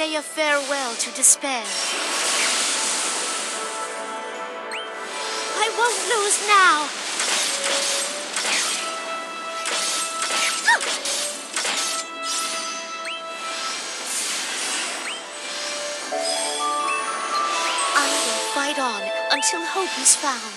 a farewell to despair. I won't lose now. I will fight on until hope is found.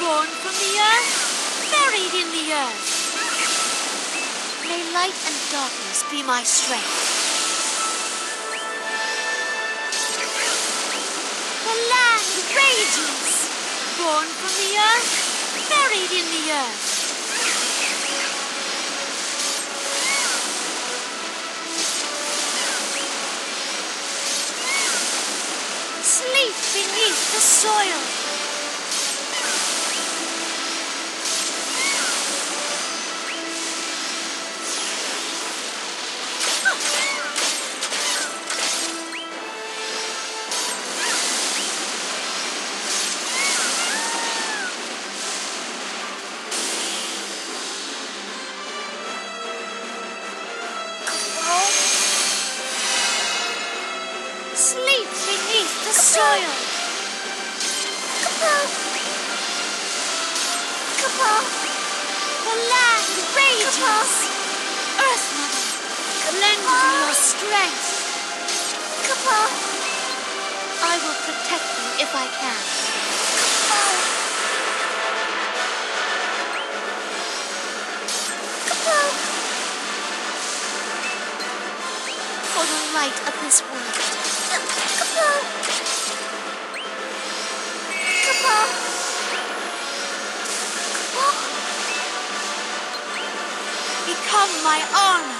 Born from the earth, buried in the earth. May light and darkness be my strength. The land rages. Born from the earth, buried in the earth. Sleep beneath the soil. Rages. Earth Mother, lend me your strength. I will protect you if I can. For the light of this world. Become my armor.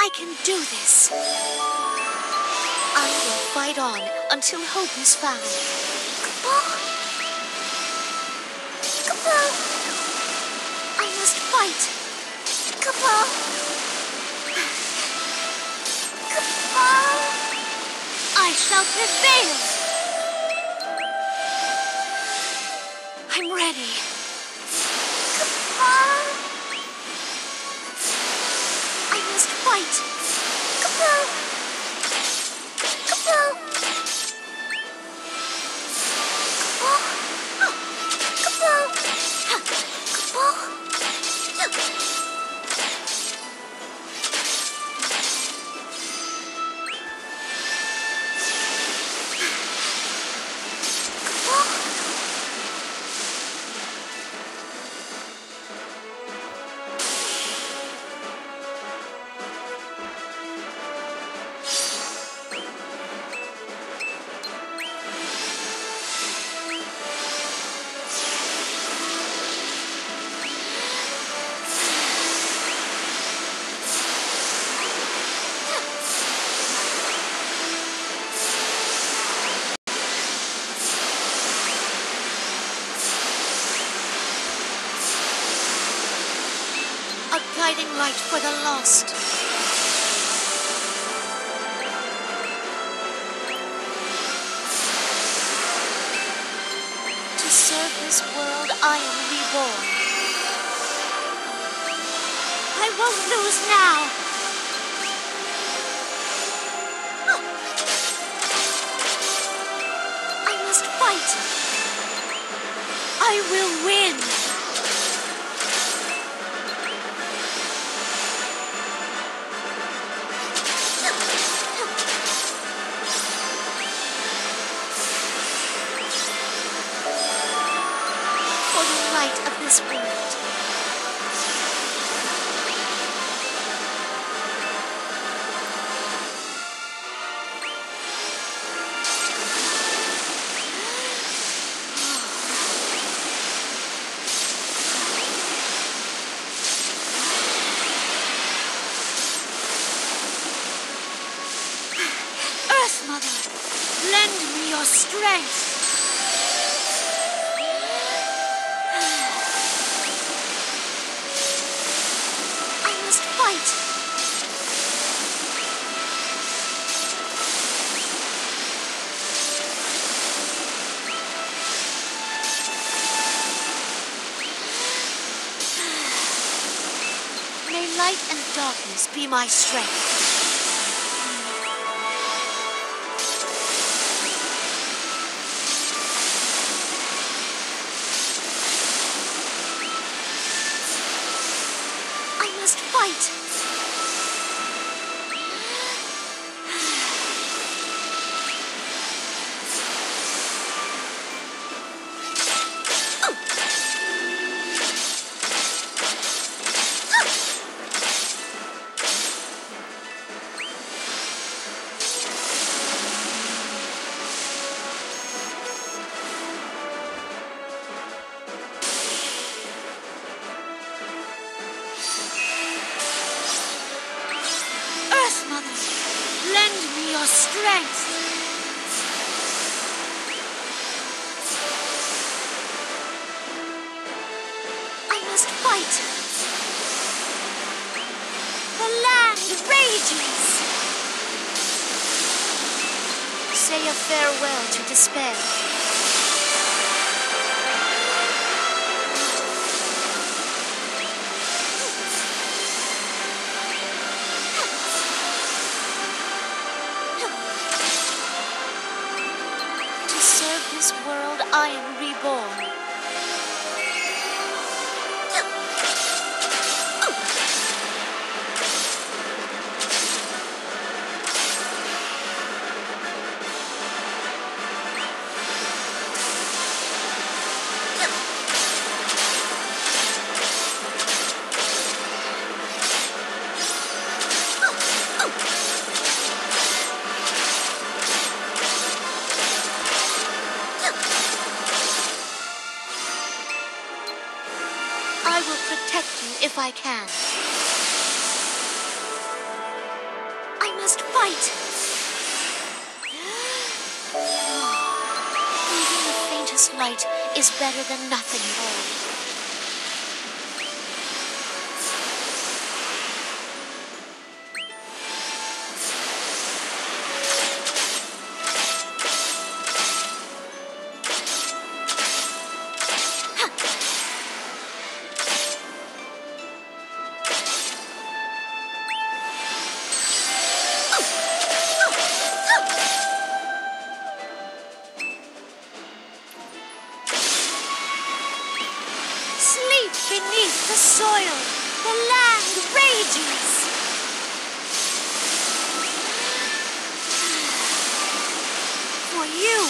I can do this. I will fight on until hope is found. Must fight. I shall prevail. Guiding light for the lost. To serve this world, I am reborn. I won't lose now. I must fight. I will win. May light and darkness be my strength. Fight. The land rages. Say a farewell to despair. I can. I must fight. Even the faintest light is better than nothing at all. Beneath the soil. The land rages. For you,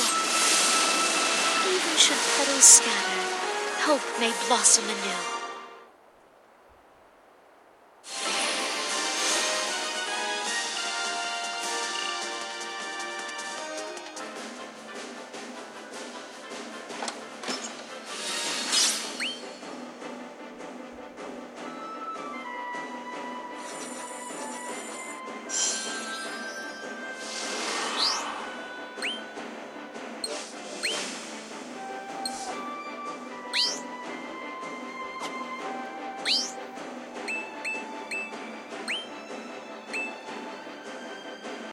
even should petals scatter, hope may blossom anew.